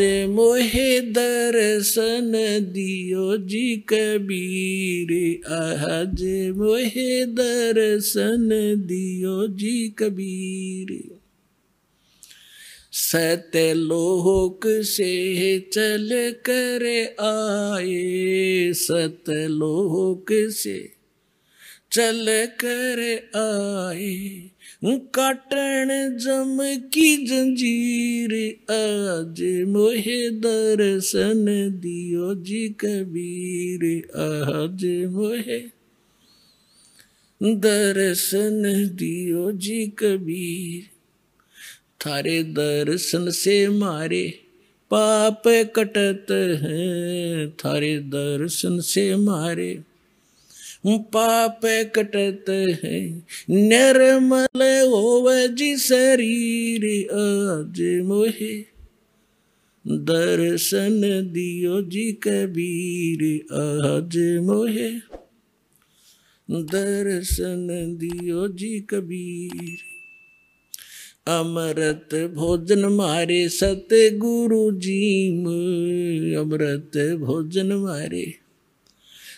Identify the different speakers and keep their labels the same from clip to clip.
Speaker 1: मोहे दर्शन दियो जी कबीर। आज मोहे दर्शन दियो जी कबीर। सतलोक से चल कर आए, सतलोक से चल कर आए काटण जम की जंजीर, आज मोहे दर्शन दियो जी कबीर, आज मोहे दर्शन दियो जी कबीर। थारे दर्शन से मारे पाप कटत हैं, थारे दर्शन से मारे पाप कटत है। निर्मल होव जी शरीर, आज मोहे। दर्शन दियो जी कबीर, आज मोहे। दर्शन दियो जी कबीर। अमृत भोजन मारे सत गुरु जी अमृत भोजन मारे।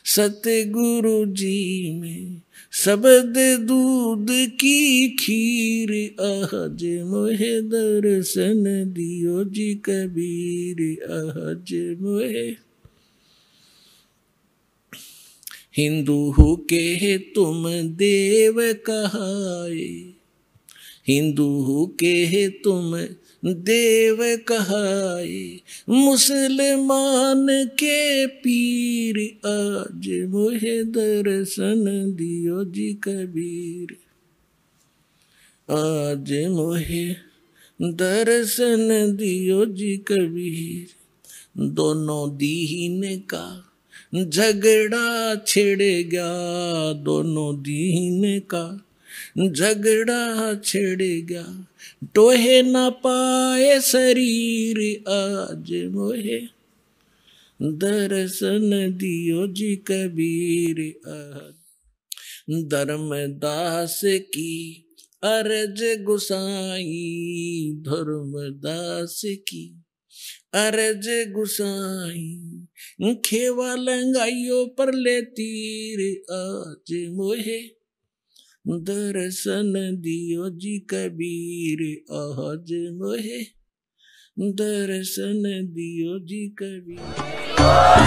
Speaker 1: सतगुरु जी में शब्द दूध की खीर आज मोहे दर्शन दियो जी कबीर आज मोहे। हिंदू हो के तुम देव कहाए, हिंदू के तुम देव कहाए, मुसलमान के पीर आज मुहे दर्शन दियो जी कबीर। आज मोहे दर्शन दियो जी कबीर। दोनों दीन का झगड़ा छिड़ गया। दोनों दीन का झगड़ा छिड़ गया। टोहे न पाए शरीर आज मोहे दर्शन दियो जी कबीर आज धर्मदास की अरज गुसाई धर्मदास की अरज गुसाई। खेवा लंगाइयो पर ले तीर आज मोहे। दर्शन दियो जी कबीर आज मोहे। दर्शन दियो जी कबीर। Oh,